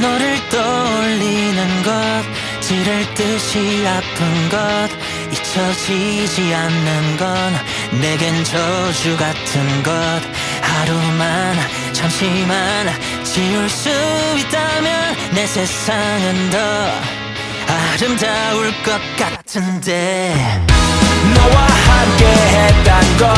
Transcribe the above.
너를 떠올리는 것 지를 듯이 아픈 것 잊혀지지 않는 건 내겐 저주 같은 것. 하루만 잠시만 지울 수 있다면 내 세상은 더 아름다울 것 같은데. 너와 함께 했던 건